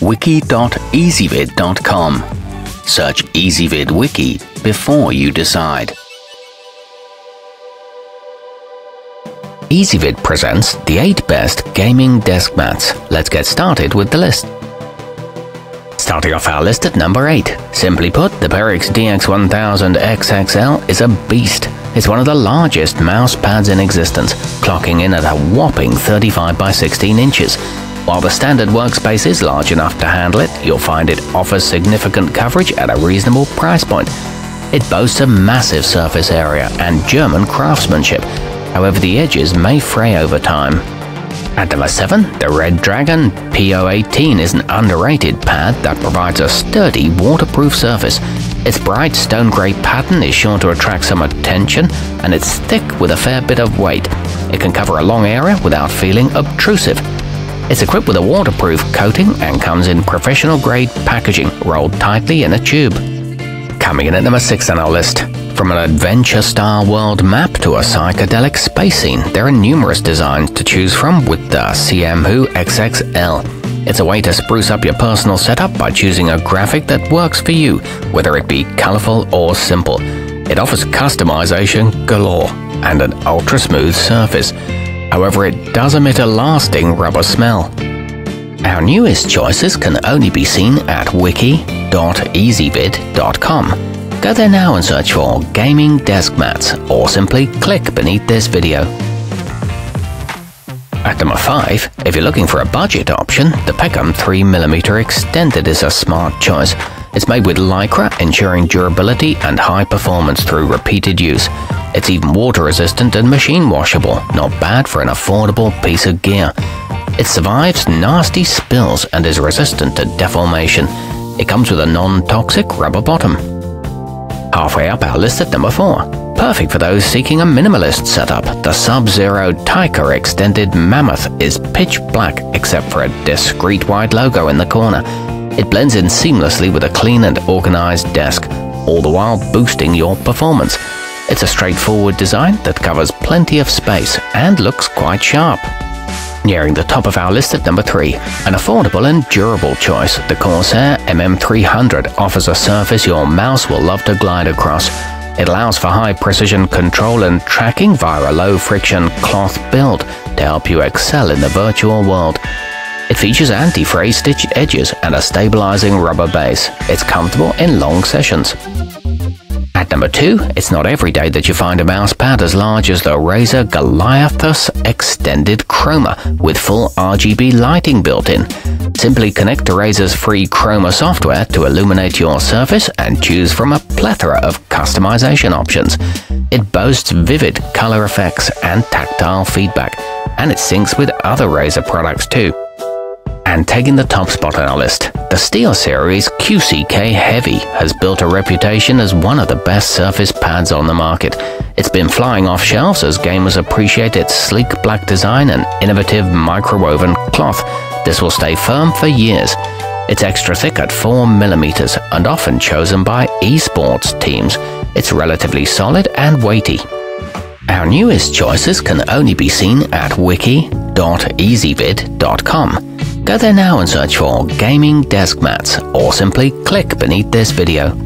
wiki.ezvid.com. Search Ezvid Wiki before you decide. Ezvid presents the 8 best gaming desk mats. Let's get started with the list. Starting off our list at number 8. Simply put, the Perixx DX1000 XXL is a beast. It's one of the largest mouse pads in existence, clocking in at a whopping 35 by 16 inches. While the standard workspace is large enough to handle it, you'll find it offers significant coverage at a reasonable price point. It boasts a massive surface area and German craftsmanship, however the edges may fray over time. At number 7, the Red Dragon PO18 is an underrated pad that provides a sturdy, waterproof surface. Its bright stone grey pattern is sure to attract some attention, and it's thick with a fair bit of weight. It can cover a long area without feeling obtrusive. It's equipped with a waterproof coating and comes in professional grade packaging rolled tightly in a tube. Coming in at number 6 on our list, from an adventure-style world map to a psychedelic space scene, there are numerous designs to choose from with the CMHOO XXL. It's a way to spruce up your personal setup by choosing a graphic that works for you, whether it be colorful or simple. It offers customization galore and an ultra-smooth surface. However, it does emit a lasting rubber smell. Our newest choices can only be seen at wiki.ezvid.com. Go there now and search for gaming desk mats or simply click beneath this video. At number 5, if you're looking for a budget option, the Pecham 3mm Extended is a smart choice. It's made with Lycra, ensuring durability and high performance through repeated use. It's even water resistant and machine washable, not bad for an affordable piece of gear. It survives nasty spills and is resistant to deformation. It comes with a non-toxic rubber bottom. Halfway up our list at number 4. Perfect for those seeking a minimalist setup, the Sub-Zero Tyka Extended Mammoth is pitch black except for a discreet white logo in the corner. It blends in seamlessly with a clean and organized desk, all the while boosting your performance. It's a straightforward design that covers plenty of space and looks quite sharp. Nearing the top of our list at number 3, an affordable and durable choice, the Corsair MM300 offers a surface your mouse will love to glide across. It allows for high precision control and tracking via a low friction cloth build to help you excel in the virtual world. It features anti-fray stitched edges and a stabilizing rubber base. It's comfortable in long sessions. At number 2, it's not every day that you find a mouse pad as large as the Razer Goliathus Extended Chroma with full RGB lighting built in. Simply connect to Razer's free Chroma software to illuminate your surface and choose from a plethora of customization options. It boasts vivid color effects and tactile feedback, and it syncs with other Razer products too. And taking the top spot on our list, the SteelSeries QCK Heavy has built a reputation as one of the best surface pads on the market. It's been flying off shelves as gamers appreciate its sleek black design and innovative microwoven cloth. This will stay firm for years. It's extra thick at 4mm and often chosen by esports teams. It's relatively solid and weighty. Our newest choices can only be seen at wiki.ezvid.com. Go there now and search for gaming desk mats or simply click beneath this video.